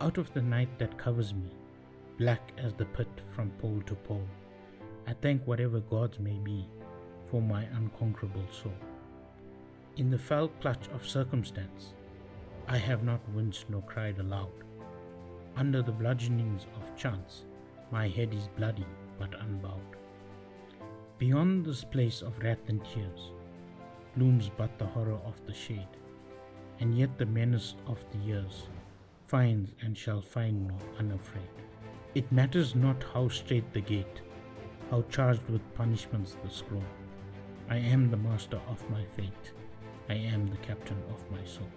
Out of the night that covers me, black as the pit from pole to pole, I thank whatever gods may be for my unconquerable soul. In the fell clutch of circumstance, I have not winced nor cried aloud. Under the bludgeonings of chance, my head is bloody but unbowed. Beyond this place of wrath and tears, looms but the horror of the shade, and yet the menace of the years finds and shall find me unafraid. It matters not how straight the gate, how charged with punishments the scroll. I am the master of my fate. I am the captain of my soul.